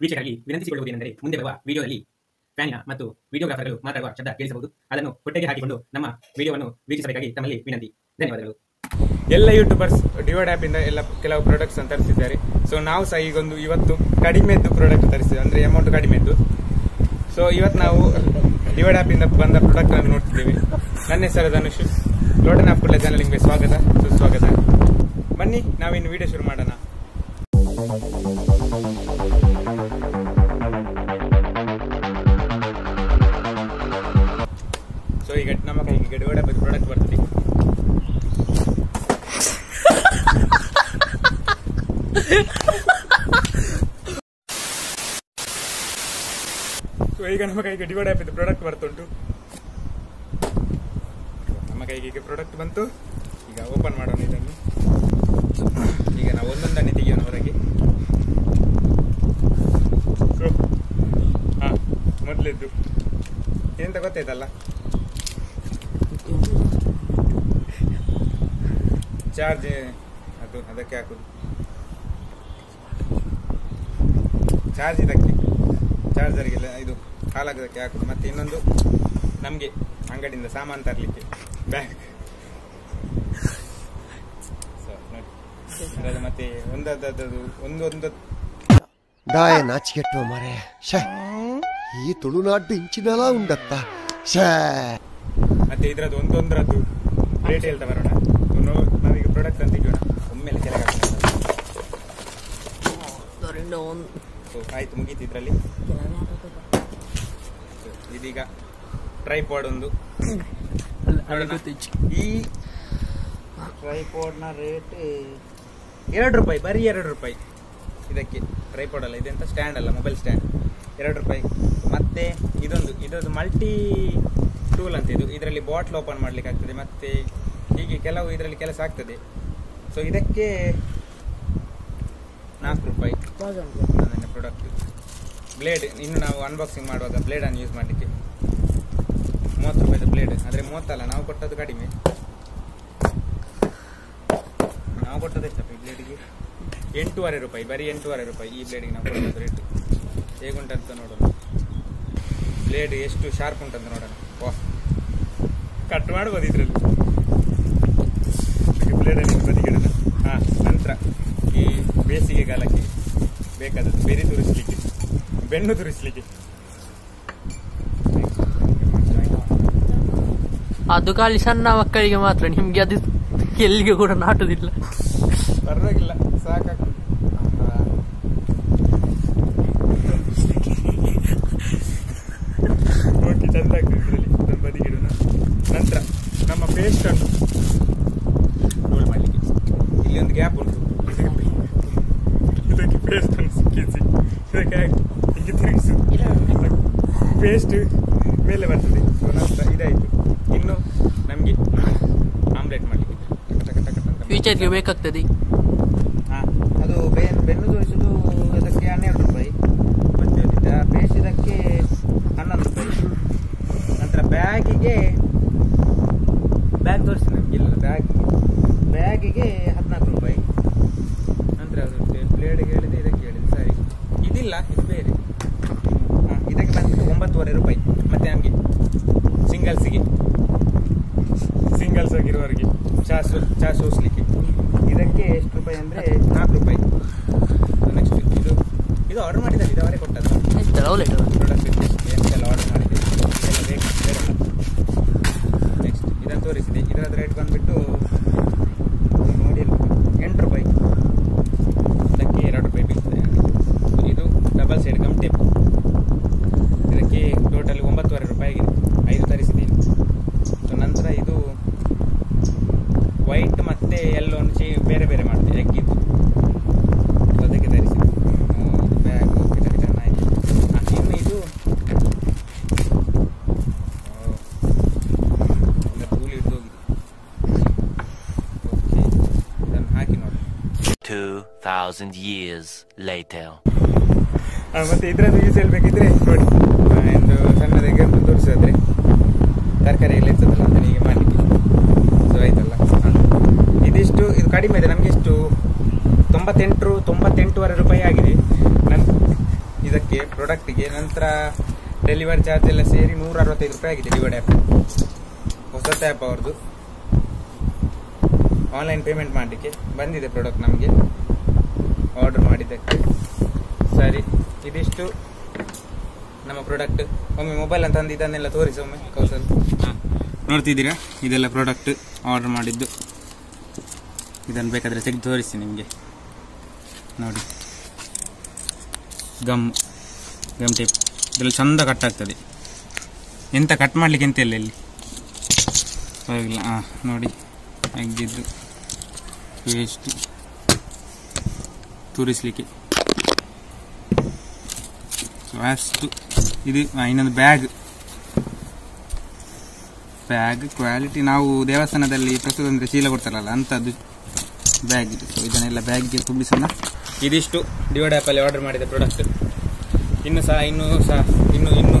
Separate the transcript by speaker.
Speaker 1: ವೀಕ್ಷಕರಿಗೆ ವಿನಂತಿಸಿಕೊಳ್ಳುವುದೇನೆಂದರೆ ಮುಂದೆ ಬರುವ ವಿಡಿಯೋದಲ್ಲಿ ಫ್ಯಾನಿನ ಮತ್ತು ವಿಡಿಯೋಗ್ರಾಫರ್ಗಳು ಮಾತಾಡುವ ಶಬ್ದ ಕೇಳಿಸಬಹುದು. ಅದನ್ನು ಹೊಟ್ಟೆಗೆ ಹಾಕಿಕೊಂಡು ನಮ್ಮ ವಿಡಿಯೋವನ್ನು ವೀಕ್ಷಿಸಬೇಕಾಗಿ ತಮ್ಮಲ್ಲಿ ವಿನಂತಿ. ಧನ್ಯವಾದಗಳು.
Speaker 2: ಎಲ್ಲ ಯೂಟ್ಯೂಬರ್ಸ್ ಡಿವೈಡ್ ಆ್ಯಪ್ ಇಂದ ಎಲ್ಲ ಕೆಲವು ಪ್ರಾಡಕ್ಟ್ಸ್ ಅನ್ನು ತರಿಸಿದ್ದಾರೆ. ಸೊ ನಾವು ಸಹ ಈಗೊಂದು ಇವತ್ತು ಕಡಿಮೆದ್ದು ಪ್ರಾಡಕ್ಟ್ ತರಿಸಿದ್ವಿ ಅಂದ್ರೆ ಅಮೌಂಟ್ ಕಡಿಮೆದ್ದು. ಸೊ ಇವತ್ತು ನಾವು ಡಿವೈಡ್ ಆ್ಯಪ್ ಇಂದ ಬಂದ ಪ್ರಾಡಕ್ಟ್ ಅನ್ನು ನೋಡ್ತಿದ್ದೇವೆ. ನನ್ನ ಹೆಸರು ಧನುಷ್. ಲೋಟನ್ ಆಫ್ ಕುಳ್ಳ ನಿಮಗೆ ಸ್ವಾಗತ. ಸುಸ್ವಾಗತ. ಬನ್ನಿ, ನಾವಿನ್ನು ವಿಡಿಯೋ ಶುರು ಮಾಡೋಣ. ಸೊ ಈಗ ನಮ್ಮ ಕೈಗೆ ಗಡಿಗಡೆ ಆ್ಯಪ್ ಪ್ರಾಡಕ್ಟ್ ಬರ್ತದೆ. ಸೊ ಈಗ ನಮ್ಮ ಕೈಗೆ ಡಿವೈಡ್ ಆ್ಯಪ್ ಪ್ರಾಡಕ್ಟ್ ಬರ್ತುಂಟು. ನಮ್ಮ ಕೈಗೆ ಈಗ ಪ್ರಾಡಕ್ಟ್ ಬಂತು. ಈಗ ಓಪನ್ ಮಾಡೋಣ ಇದನ್ನು. ಈಗ ನಾವು ಒಂದೊಂದನ್ನೇ ತೆಗಿಯೋಣ ಹೊರಗೆ. ಸೊ ಹಾಂ, ಮೊದಲಿದ್ದು. ಎಂತ ಗೊತ್ತಾಯ್ತಲ್ಲ? ಚಾರ್ಜ್ ಅದು ಅದಕ್ಕೆ ಹಾಕುದು. ಚಾರ್ಜ್ ಇದಕ್ಕೆ. ಚಾರ್ಜರ್ಗೆಲ್ಲ ಇದು ಹಾಲಾಗೋದಕ್ಕೆ ಹಾಕುದು. ಮತ್ತೆ ಇನ್ನೊಂದು ನಮಗೆ ಅಂಗಡಿಯಿಂದ ಸಾಮಾನು ತರಲಿಕ್ಕೆ. ಬ್ಯಾಗ್ ಮತ್ತೆ ಒಂದದ್ದು ಒಂದೊಂದು ಒಂದು
Speaker 3: ದಾಯ ನಾಚಿಕೆಟ್ಟು ಮರೆ. ಶೇ ಈ ತುಳುನಾಡು ಇಂಚಿನೆಲ್ಲ ಉಂಡತ್ತ. ಶೇ
Speaker 2: ಮತ್ತೆ ಇದ್ರದ್ದು ಒಂದೊಂದರದ್ದು ರೇಟ್ ಹೇಳ್ತಾ ಬರೋಣ. ನಾವೀಗ ಪ್ರಾಡಕ್ಟ್ ತೆಗಿಯೋಣ ಒಮ್ಮೆಲೆ ಕೆಳಗೆ ಹಾಕೋಣ. ಸೊ ಆಯ್ತು, ಮುಗೀತು ಇದರಲ್ಲಿ. ಇದೀಗ ಟ್ರೈಪಾಡ್ ಒಂದು. ಈ ಟ್ರೈಪಾಡ್ನ ರೇಟ್ ಎರಡು ರೂಪಾಯಿ, ಬರೀ ಎರಡು ರೂಪಾಯಿ. ಇದಕ್ಕೆ ಟ್ರೈಪಾಡ್ ಅಲ್ಲ ಇದೆಂತ ಸ್ಟ್ಯಾಂಡ್ ಅಲ್ಲ ಮೊಬೈಲ್ ಸ್ಟ್ಯಾಂಡ್ ಎರಡು ರೂಪಾಯಿ. ಮತ್ತೆ ಇದೊಂದು ಇದೊಂದು ಮಲ್ಟಿ ಟೂಲ್ ಅಂತ ಇದು. ಇದರಲ್ಲಿ ಬಾಟ್ಲ್ ಓಪನ್ ಮಾಡ್ಲಿಕ್ಕೆ ಆಗ್ತದೆ ಮತ್ತೆ ಹೀಗೆ ಕೆಲವು ಇದರಲ್ಲಿ ಕೆಲಸ ಆಗ್ತದೆ. ಸೊ ಇದಕ್ಕೆ ನಾಲ್ಕು ರೂಪಾಯಿ. ನನ್ನ ಪ್ರಾಡಕ್ಟ್ ಬ್ಲೇಡ್ ಇನ್ನು ನಾವು ಅನ್ಬಾಕ್ಸಿಂಗ್ ಮಾಡುವಾಗ ಬ್ಲೇಡನ್ನು ಯೂಸ್ ಮಾಡಲಿಕ್ಕೆ. ಮೂವತ್ತು ರೂಪಾಯಿದು ಬ್ಲೇಡ್ ಆದರೆ ಮೂವತ್ತಲ್ಲ, ನಾವು ಕೊಟ್ಟದ್ದು ಕಡಿಮೆ. ನಾವು ಕೊಟ್ಟದ್ದು ಎಷ್ಟಪ್ಪ ಈ ಬ್ಲೇಡಿಗೆ ಎಂಟೂವರೆ ರೂಪಾಯಿ, ಬರೀ ಎಂಟೂವರೆ ರೂಪಾಯಿ ಈ ಬ್ಲೇಡಿಗೆ ನಾವು ಕೊಟ್ಟದ್ದು ರೇಟ್ ಹೇಗುಂಟಂತ ನೋಡೋಣ. ಬ್ಲೇಡ್ ಎಷ್ಟು ಶಾರ್ಪ್ ಉಂಟಂತ ನೋಡೋಣ. ವಾಹ್ ಕಟ್ ಮಾಡ್ಬೋದು ಇದರಲ್ಲಿ. ಬ್ಲೇಡಲ್ಲಿ ಬದಿಗಿಡೋಣ ಹಾಂ ನಂತರ ಈ ಬೇಸಿಗೆ ಕಾಲಕ್ಕೆ ಬೇಕಾದದ್ದು ಬೆರಿ ತುರಿಸ್ಲಿಕ್ಕೆ ಬೆಣ್ಣು ತುರಿಸ್ಲಿಕ್ಕೆ.
Speaker 4: ಅದು ಖಾಲಿ ಸಣ್ಣ ಮಕ್ಕಳಿಗೆ ಮಾತ್ರ ನಿಮ್ಗೆ ಅದು ಎಲ್ಲಿಗೆ ಕೂಡ ನಾಟುದಿಲ್ಲ.
Speaker 2: ಪರವಾಗಿಲ್ಲ ಸಾಕಾಗ್ತದೆ ಓಕೆ ಚಂದ ಆಗ್ತದೆ ಇದರಲ್ಲಿ ಅದನ್ನು ಬದಿಗಿಡೋಣ ನಂತರ ನಮ್ಮ ಪೇಸ್ಟ್ ಅನ್ನು ರೋಲ್ ಮಾಡಲಿಕ್ಕೆ ಇಲ್ಲಿ ಒಂದು ಗ್ಯಾಪ್ ಉಂಟು ಇದಕ್ಕೆ ಇದಕ್ಕೆ ಪೇಸ್ಟ್ ಅನ್ನು ಸಿಕ್ಕಿಸಿ ಇದಕ್ಕೆ ಹಾಕಿ ಹೀಗೆ ತಿರುಗಿಸು ಪೇಸ್ಟ್ ಮೇಲೆ ಬರ್ತದೆ. ಸೊ ನಂತರ ಇದಾಯಿತು. ಇನ್ನು ನಮಗೆ ಆಮ್ಲೆಟ್ ಮಾಡಲಿಕ್ಕೆ
Speaker 4: ಫ್ಯೂಚರ್ಗೆ ಬೇಕಾಗ್ತದೆ.
Speaker 5: ಹಾಂ ಅದು ಬೆನ್ನು ತೋರಿಸೋದು ಅದಕ್ಕೆ ಹನ್ನೆರಡು ರೂಪಾಯಿ.
Speaker 2: ಮತ್ತೆ
Speaker 5: ಪೇಸ್ಟ್ ಇದಕ್ಕೆ ಹನ್ನೊಂದು ರೂಪಾಯಿ. ನಂತರ ಬ್ಯಾಗಿಗೆ
Speaker 2: ಬ್ಯಾಗ್ ತೋರಿಸಿ ನಮಗೆ ಇಲ್ಲ ಬ್ಯಾಗ್
Speaker 5: ಬ್ಯಾಗಿಗೆ ಹದಿನಾಲ್ಕು ರೂಪಾಯಿ.
Speaker 2: ನಂತರ ಅದು ಬ್ಲೇಡ್ಗೆ ಹೇಳಿದೆ ಇದಕ್ಕೆ ಹೇಳಿದೆ. ಸರಿ. ಇದಿಲ್ಲ ಇದು ಬೇರೆ.
Speaker 5: ಇದಕ್ಕೆ ಬಂದು
Speaker 2: ಒಂಬತ್ತುವರೆ ರೂಪಾಯಿ. ಮತ್ತೆ ನಮಗೆ ಸಿಂಗಲ್ಸಿಗೆ. ಸಿಂಗಲ್ಸ್ ಆಗಿರೋರಿಗೆ ಚಾ ಸೋ ಚಾ ಸೋಸ್ಲಿಕ್ಕೆ.
Speaker 5: ಇದಕ್ಕೆ ಎಷ್ಟು ರೂಪಾಯಿ ಅಂದರೆ?
Speaker 2: ನಾಲ್ಕು ರೂಪಾಯಿ. ನೆಕ್ಸ್ಟ್ ಇದು ಇದು ಆರ್ಡರ್ ಮಾಡಿದ್ದಾರೆ ಇದು ಅವರೇ ಕೊಟ್ಟದ್ದು ಪ್ರಾಡಕ್ಟ್ ಎಂತೆಲ್ಲ ಆರ್ಡರ್ ಮಾಡಿದೆ ಇದೆಲ್ಲ ಬೇಕು ಬೇರೆ ನೆಕ್ಸ್ಟ್ ಇದನ್ನು ತೋರಿಸಿದೆ ಇದರದ ರೇಟ್ ಬಂದ್ಬಿಟ್ಟು ನೋಡಿ ಅಲ್ಲಿ, ಎಂಟು ರೂಪಾಯಿ ಇದಕ್ಕೆ ಎರಡು ರೂಪಾಯಿ ಬೀಳ್ತದೆ ಇದು ಡಬಲ್ ಸೈಡ್ ಗಮ್ ಟೇಪ್ ಇದಕ್ಕೆ ಟೋಟಲ್ ಒಂಬತ್ತುವರೆ ರೂಪಾಯಿ ಆಗಿದೆ ಐದು ತರಿಸಿದ್ದೀನಿ ಸೊ ನಂತರ ಇದು ವೈಟ್ ಮತ್ತೆ ಎಲ್ಲೋ ಚೇ ಬೇರೆ ಬೇರೆ ಮಾಡಿದೆ ಎಗ್ಗಿದ್ದು ಸೊ ಅದಕ್ಕೆ ತರಿಸಿದೆ ಬ್ಯಾಗ್ ಓಕೆ ಚೆನ್ನಾಗಿ ಇನ್ನು ಇದು ಆ, ಎಲ್ಲ ಧೂಳು ಹಿಡ್ದು ಹೋಗಿದೆ ಓಕೆ ಇದನ್ನು ಹಾಕಿ ನೋಡಿ
Speaker 6: 2,000 years later.
Speaker 2: ಮತ್ತೆ ಇದರದ್ದು ಯೂಸ್ ಹೇಳ್ಬೇಕಿದ್ರೆ ನೋಡಿ. ಒಂದು ಸಣ್ಣದಾಗಿ ಅಂತ ತೋರಿಸಿದ್ರೆ. ತರಕಾರಿ ಎಲ್ಲ ಇರ್ತದಲ್ಲ ಅದನ್ನ ಹೀಗೆ ಸೊ ಆಯ್ತಲ್ಲ. ಇದಿಷ್ಟು ಇದು ಕಡಿಮೆ ಇದೆ ನಮಗೆ ಎಷ್ಟು ತೊಂಬತ್ತೆಂಟು ತೊಂಬತ್ತೆಂಟೂವರೆ ರೂಪಾಯಿ ಆಗಿದೆ. ನನ್ ಇದಕ್ಕೆ ಪ್ರಾಡಕ್ಟ್ಗೆ ನಂತರ ಡೆಲಿವರಿ ಚಾರ್ಜ್ ಎಲ್ಲ ಸೇರಿ ನೂರ ಅರವತ್ತೈದು ರೂಪಾಯಿ ಆಗಿದೆ ಡಿವೈಡ್ ಆ್ಯಪ್ ಹೊಸತ ಆ್ಯಪ್ ಅವ್ರದ್ದು ಆನ್ಲೈನ್ ಪೇಮೆಂಟ್ ಮಾಡಲಿಕ್ಕೆ ಬಂದಿದೆ ಪ್ರಾಡಕ್ಟ್ ನಮಗೆ. ಆರ್ಡರ್ ಮಾಡಿದ್ದಕ್ಕೆ. ಸರಿ, ಇದಿಷ್ಟು ನಮ್ಮ ಪ್ರಾಡಕ್ಟ್ ಒಮ್ಮೆ ಮೊಬೈಲ್ ಅಂತ ತಂದು ಇದನ್ನೆಲ್ಲ ತೋರಿಸಿ ಒಮ್ಮೆ, ಕೌಶಲ್. ನೋಡ್ತಿದ್ದೀರಾ? ಇದೆಲ್ಲ ಪ್ರಾಡಕ್ಟ್ ಆರ್ಡರ್ ಮಾಡಿದ್ದು. ಇದನ್ನು ಬೇಕಾದರೆ ತೆಗೆದು ತೋರಿಸಿ ನಿಮಗೆ. ನೋಡಿ. ಗಮ್ ಗಮ್ ಟೇಪ್ ಇದರಲ್ಲಿ ಚಂದ ಕಟ್ ಆಗ್ತದೆ. ಎಂತ ಕಟ್ ಮಾಡಲಿಕ್ಕೆ ಎಂತ ಇಲ್ಲ ಇಲ್ಲಿ? ಪರವಾಗಿಲ್ಲ. ಹಾಂ ನೋಡಿ. ತೆಗ್ದಿದ್ದು. ಪೇಸ್ಟ್ ತೋರಿಸ್ಲಿಕ್ಕೆ. ಸೊ ಅಷ್ಟು ಇದು ಇನ್ನೊಂದು ಬ್ಯಾಗ್ ಬ್ಯಾಗ್ ಕ್ವಾಲಿಟಿ ನಾವು ದೇವಸ್ಥಾನದಲ್ಲಿ ಪ್ರಸ್ತುತ ಅಂದರೆ ಚೀಲ ಕೊಡ್ತಾರಲ್ಲ ಅಂಥದ್ದು ಬ್ಯಾಗ್ ಇದು. ಸೊ ಇದನ್ನೆಲ್ಲ ಬ್ಯಾಗ್ಗೆ ತುಂಬಿಸೋಣ. ಇದಿಷ್ಟು ಡಿವೈಡ್ ಆ್ಯಪಲ್ಲಿ ಆರ್ಡರ್ ಮಾಡಿದ ಪ್ರಾಡಕ್ಟ್ ಇನ್ನು ಸಹ, ಇನ್ನೂ ಸಹ, ಇನ್ನು ಇನ್ನು.